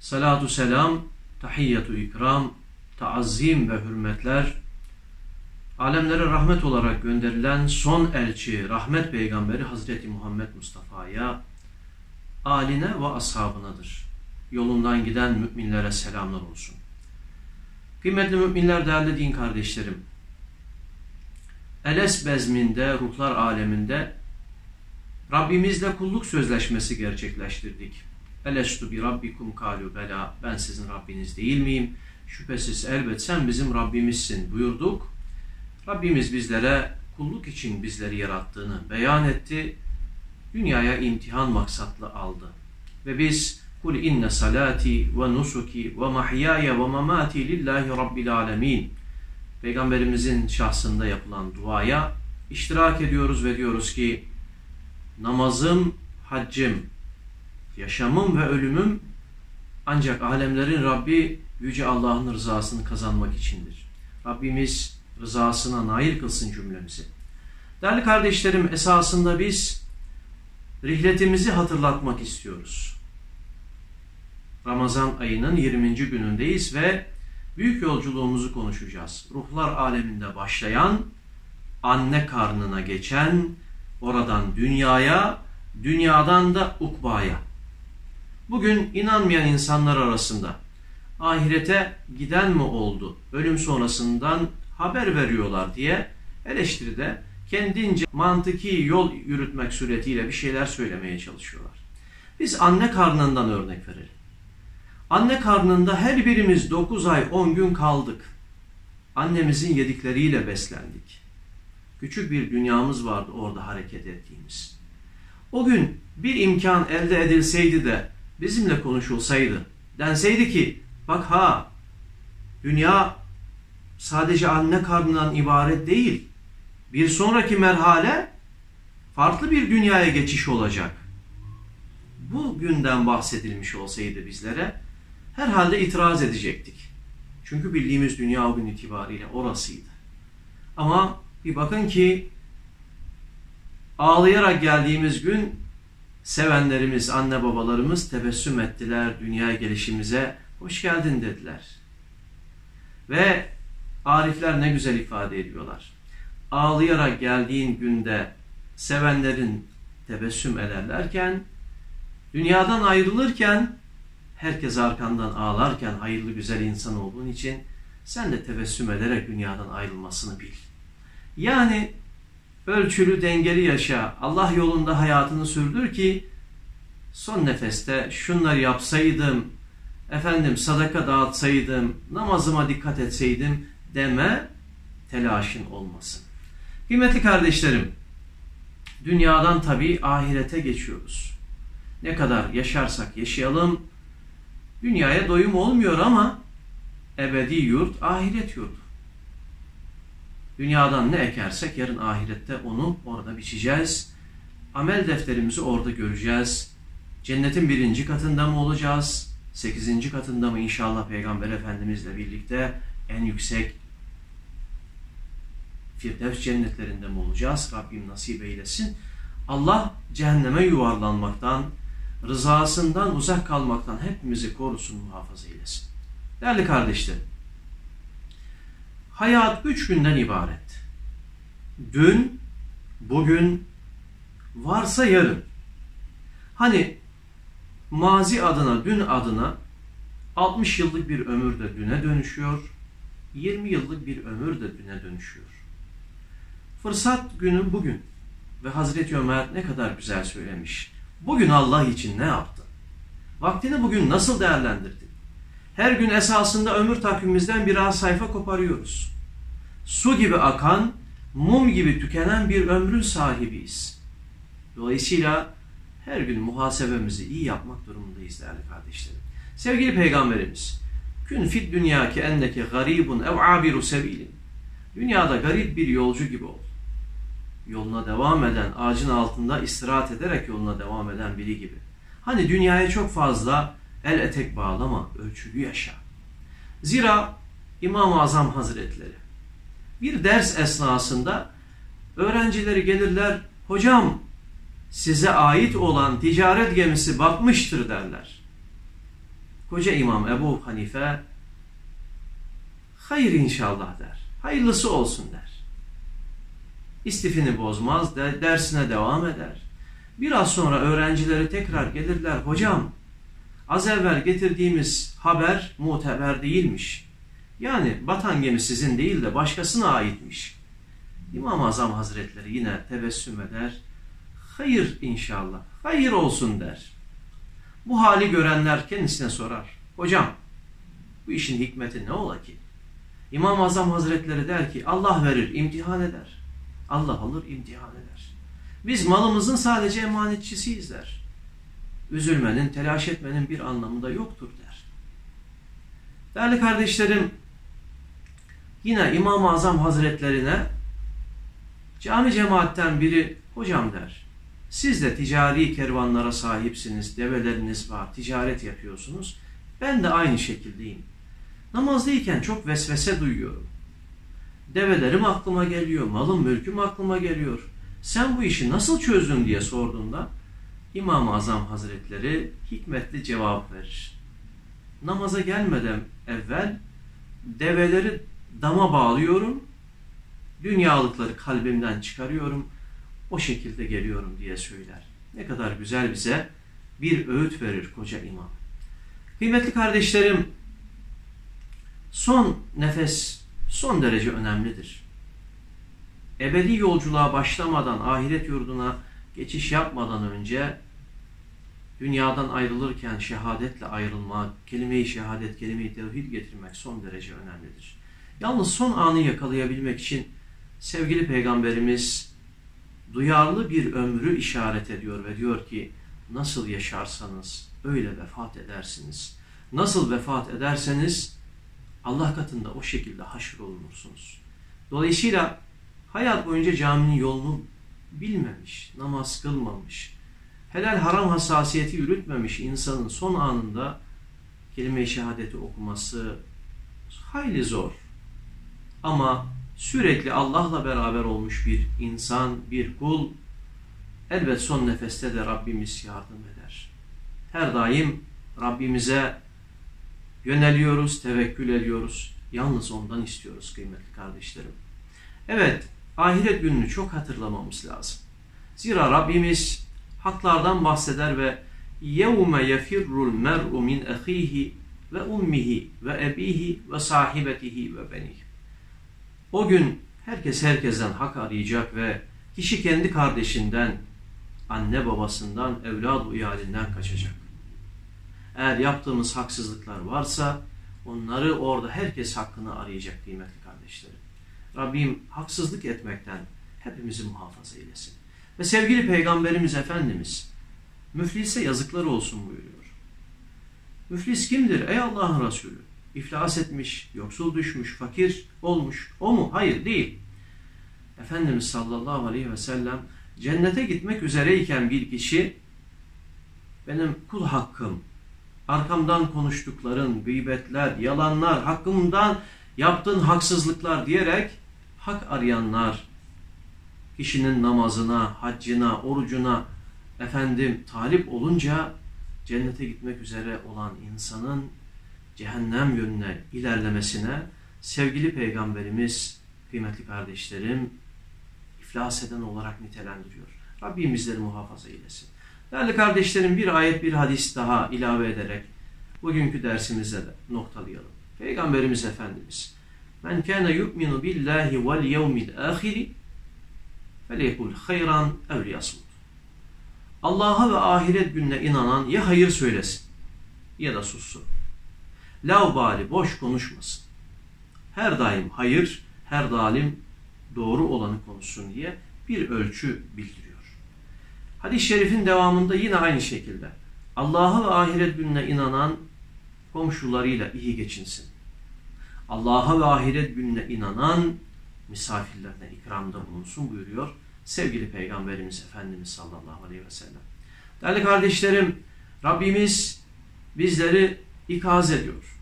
Salatu selam, tahiyyatu ikram, taazzim ve hürmetler, alemlere rahmet olarak gönderilen son elçi, rahmet peygamberi Hazreti Muhammed Mustafa'ya, aline ve ashabınadır. Yolundan giden müminlere selamlar olsun. Kıymetli müminler, değerli din kardeşlerim, Eles bezminde, ruhlar aleminde Rabbimizle kulluk sözleşmesi gerçekleştirdik. Elestu bi rabbikum kalu bela. Ben sizin Rabbiniz değil miyim? Şüphesiz elbet sen bizim Rabbimizsin buyurduk. Rabbimiz bizlere kulluk için bizleri yarattığını beyan etti dünyaya imtihan maksatlı aldı. Ve biz kul inne salati ve nusuki ve mahyaya ve mamati lillahi rabbil alemin Peygamberimizin şahsında yapılan duaya iştirak ediyoruz ve diyoruz ki namazım, haccım, yaşamım ve ölümüm ancak alemlerin Rabbi Yüce Allah'ın rızasını kazanmak içindir. Rabbimiz rızasına nail kılsın cümlemizi. Değerli kardeşlerim esasında biz rihletimizi hatırlatmak istiyoruz. Ramazan ayının 20. günündeyiz ve büyük yolculuğumuzu konuşacağız. Ruhlar aleminde başlayan, anne karnına geçen, oradan dünyaya, dünyadan da ukbaya. Bugün inanmayan insanlar arasında ahirete giden mi oldu, ölüm sonrasından haber veriyorlar diye eleştiride kendince mantıki yol yürütmek suretiyle bir şeyler söylemeye çalışıyorlar. Biz anne karnından örnek verelim. Anne karnında her birimiz 9 ay 10 gün kaldık. Annemizin yedikleriyle beslendik. Küçük bir dünyamız vardı orada hareket ettiğimiz. O gün bir imkan elde edilseydi de bizimle konuşulsaydı, denseydi ki bak ha dünya sadece anne karnından ibaret değil bir sonraki merhale farklı bir dünyaya geçiş olacak. Bu günden bahsedilmiş olsaydı bizlere herhalde itiraz edecektik. Çünkü bildiğimiz dünya o gün itibariyle orasıydı. Ama bir bakın ki ağlayarak geldiğimiz gün sevenlerimiz, anne babalarımız tebessüm ettiler dünyaya gelişimize. Hoş geldin dediler. Ve arifler ne güzel ifade ediyorlar ağlayarak geldiğin günde sevenlerin tebessüm ederlerken, dünyadan ayrılırken, herkes arkandan ağlarken hayırlı güzel insan olduğun için sen de tebessüm ederek dünyadan ayrılmasını bil. Yani ölçülü dengeli yaşa, Allah yolunda hayatını sürdür ki son nefeste şunları yapsaydım, efendim sadaka dağıtsaydım, namazıma dikkat etseydim deme telaşın olmasın. Kıymetli kardeşlerim, dünyadan tabi ahirete geçiyoruz. Ne kadar yaşarsak yaşayalım, dünyaya doyum olmuyor ama ebedi yurt ahiret yurdu. Dünyadan ne ekersek yarın ahirette onu orada biçeceğiz. Amel defterimizi orada göreceğiz. Cennetin birinci katında mı olacağız? Sekizinci katında mı inşallah Peygamber Efendimizle birlikte en yüksek Firdevs cennetlerinde mi olacağız? Rabbim nasip eylesin. Allah cehenneme yuvarlanmaktan, rızasından uzak kalmaktan hepimizi korusun, muhafaza eylesin. Değerli kardeşlerim, hayat üç günden ibaret. Dün, bugün, varsa yarın. Hani mazi adına, dün adına 60 yıllık bir ömür de düne dönüşüyor, 20 yıllık bir ömür de düne dönüşüyor. Fırsat günü bugün. Ve Hazreti Ömer ne kadar güzel söylemiş. Bugün Allah için ne yaptı? Vaktini bugün nasıl değerlendirdi? Her gün esasında ömür takvimimizden biraz sayfa koparıyoruz. Su gibi akan, mum gibi tükenen bir ömrün sahibiyiz. Dolayısıyla her gün muhasebemizi iyi yapmak durumundayız değerli kardeşlerim. Sevgili Peygamberimiz, Kün fid dünya ki enneke garibun ev abiru sebilin. Dünyada garip bir yolcu gibi ol. Yoluna devam eden, ağacın altında istirahat ederek yoluna devam eden biri gibi. Hani dünyaya çok fazla el etek bağlama, ölçülü yaşa. Zira İmam-ı Azam Hazretleri bir ders esnasında öğrencileri gelirler, hocam size ait olan ticaret gemisi batmıştır derler. Koca İmam Ebu Hanife hayır inşallah der. Hayırlısı olsun der. İstifini bozmaz, de, dersine devam eder. Biraz sonra öğrencileri tekrar gelirler. Hocam az evvel getirdiğimiz haber muteber değilmiş. Yani batan gemi sizin değil de başkasına aitmiş. İmam-ı Azam Hazretleri yine tebessüm eder. Hayır inşallah, hayır olsun der. Bu hali görenler kendisine sorar. Hocam bu işin hikmeti ne ola ki? İmam-ı Azam Hazretleri der ki Allah verir, imtihan eder. Allah alır, imtihan eder. Biz malımızın sadece emanetçisiyiz der. Üzülmenin, telaş etmenin bir anlamı da yoktur der. Değerli kardeşlerim, yine İmam-ı Azam Hazretlerine cami cemaatten biri hocam der. Siz de ticari kervanlara sahipsiniz, develeriniz var, ticaret yapıyorsunuz. Ben de aynı şekildeyim. Namazdayken çok vesvese duyuyorum. Develerim aklıma geliyor, malım mülküm aklıma geliyor. Sen bu işi nasıl çözdün diye sorduğunda İmam-ı Azam Hazretleri hikmetli cevap verir. Namaza gelmeden evvel develeri dama bağlıyorum, dünyalıkları kalbimden çıkarıyorum, o şekilde geliyorum diye söyler. Ne kadar güzel bize bir öğüt verir koca imam. Kıymetli kardeşlerim, son nefes son derece önemlidir. Ebedi yolculuğa başlamadan, ahiret yurduna geçiş yapmadan önce dünyadan ayrılırken şehadetle ayrılmak, kelime-i şehadet, kelime-i tevhid getirmek son derece önemlidir. Yalnız son anı yakalayabilmek için sevgili peygamberimiz duyarlı bir ömrü işaret ediyor ve diyor ki nasıl yaşarsanız öyle vefat edersiniz. Nasıl vefat ederseniz Allah katında o şekilde haşr olunursunuz. Dolayısıyla hayat boyunca caminin yolunu bilmemiş, namaz kılmamış, helal haram hassasiyeti yürütmemiş insanın son anında kelime-i şehadeti okuması hayli zor. Ama sürekli Allah'la beraber olmuş bir insan, bir kul elbet son nefeste de Rabbimiz yardım eder. Her daim Rabbimize yöneliyoruz, tevekkül ediyoruz. Yalnız ondan istiyoruz kıymetli kardeşlerim. Evet, ahiret gününü çok hatırlamamız lazım. Zira Rabbimiz haklardan bahseder ve يَوْمَ يَفِرُّ الْمَرْءُ مِنْ اَخِيهِ ve ummihi ve ebihi ve sahibetihi ve benih. O gün herkes herkesten hak arayacak ve kişi kendi kardeşinden, anne babasından, evlad uyalinden kaçacak. Eğer yaptığımız haksızlıklar varsa onları orada herkes hakkını arayacak kıymetli kardeşlerim. Rabbim haksızlık etmekten hepimizi muhafaza eylesin. Ve sevgili Peygamberimiz Efendimiz müflise yazıklar olsun buyuruyor. Müflis kimdir ey Allah'ın Resulü? İflas etmiş, yoksul düşmüş, fakir olmuş. O mu? Hayır değil. Efendimiz sallallahu aleyhi ve sellem cennete gitmek üzereyken bir kişi benim kul hakkım, arkamdan konuştukların, gıybetler, yalanlar, hakkımdan yaptığın haksızlıklar diyerek hak arayanlar, kişinin namazına, haccına, orucuna efendim talip olunca cennete gitmek üzere olan insanın cehennem yönüne ilerlemesine sevgili peygamberimiz, kıymetli kardeşlerim, iflas eden olarak nitelendiriyor. Rabbim bizleri muhafaza eylesin. Değerli kardeşlerim bir ayet bir hadis daha ilave ederek bugünkü dersimize de noktalayalım. Peygamberimiz Efendimiz Men kâne yu'minu billahi vel yevmil âhiri felekul hayran liyasmut. Allah'a ve ahiret gününe inanan ya hayır söylesin ya da sussun. Laubali boş konuşmasın. Her daim hayır, her daim doğru olanı konuşsun diye bir ölçü bildiriyor. Hadis-i şerifin devamında yine aynı şekilde Allah'a ve ahiret gününe inanan komşularıyla iyi geçinsin. Allah'a ve ahiret gününe inanan misafirlerine ikramda bulunsun buyuruyor sevgili Peygamberimiz Efendimiz sallallahu aleyhi ve sellem. Değerli kardeşlerim Rabbimiz bizleri ikaz ediyor.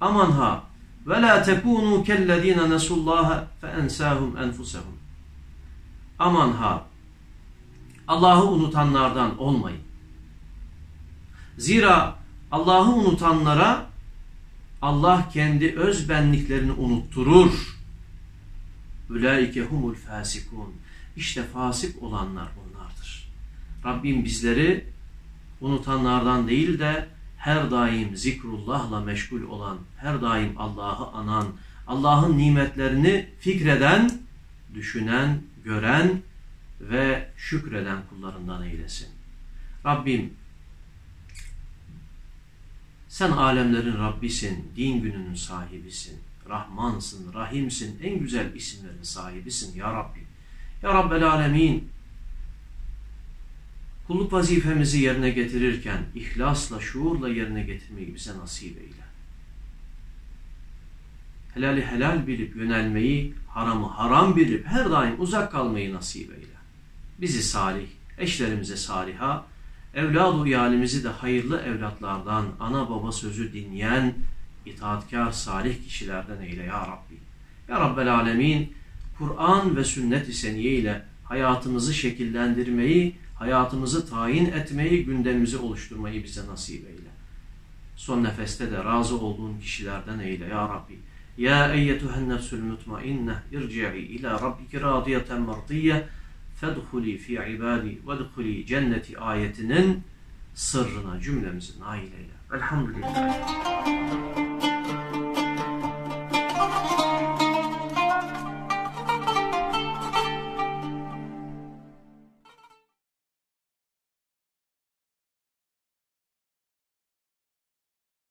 Aman ha ve la tekunu kellezine nesullaha fe ensahum enfusahum. Aman ha Allah'ı unutanlardan olmayın. Zira Allah'ı unutanlara Allah kendi öz benliklerini unutturur. Ülaike humul fasikun. İşte fasık olanlar onlardır. Rabbim bizleri unutanlardan değil de her daim zikrullahla meşgul olan, her daim Allah'ı anan, Allah'ın nimetlerini fikreden, düşünen, gören ve şükreden kullarından eylesin. Rabbim sen alemlerin Rabbisin, din gününün sahibisin, Rahmansın, Rahimsin, en güzel isimlerin sahibisin ya Rabbi. Ya Rabbel Alemin, kulluk vazifemizi yerine getirirken ihlasla, şuurla yerine getirmeyi bize nasip eyle. Helali helal bilip yönelmeyi, haramı haram bilip her daim uzak kalmayı nasip eyle. Bizi salih, eşlerimize saliha, evlad-ı iyalimizi de hayırlı evlatlardan, ana baba sözü dinleyen, itaatkar, salih kişilerden eyle ya Rabbi. Ya Rabbel Alemin, Kur'an ve sünnet-i seniye ile hayatımızı şekillendirmeyi, hayatımızı tayin etmeyi, gündemimizi oluşturmayı bize nasip eyle. Son nefeste de razı olduğun kişilerden eyle ya Rabbi. Ya eyyetuhen nefsül mutmainne irci'i ila rabbiki radiyeten mardiyye fedhuli fi ibadi ve cenneti ayetinin sırrına cümlemizi nail eyle. Elhamdülillah.